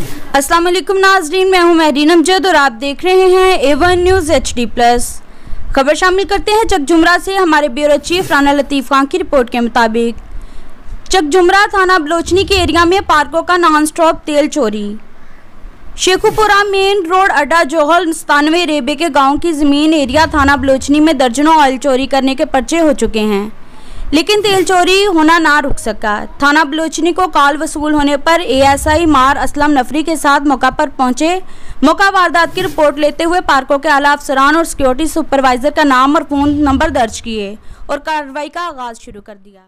अस्सलाम वालेकुम नाजरीन, मैं हूँ महरीन अमजद और आप देख रहे हैं Avon news H D plus खबर शामिल करते हैं चक जुमरा से हमारे ब्यूरो चीफ राना लतीफ़ खान की रिपोर्ट के मुताबिक। चकजुमरा थाना बलोचनी के एरिया में पार्कों का नॉन स्टॉप तेल चोरी। शेखुपुरा मेन रोड अड्डा जोहल सतानवे रेबे के गाँव की ज़मीन एरिया थाना बलोचनी में दर्जनों ऑयल चोरी करने के पर्चे हो चुके हैं। लेकिन तेल चोरी होना ना रुक सका। थाना बलोचनी को कॉल वसूल होने पर एएसआई मार असलम नफरी के साथ मौका पर पहुँचे। मौका वारदात की रिपोर्ट लेते हुए पार्कों के आला अफसरान और सिक्योरिटी सुपरवाइजर का नाम और फ़ोन नंबर दर्ज किए और कार्रवाई का आगाज़ शुरू कर दिया।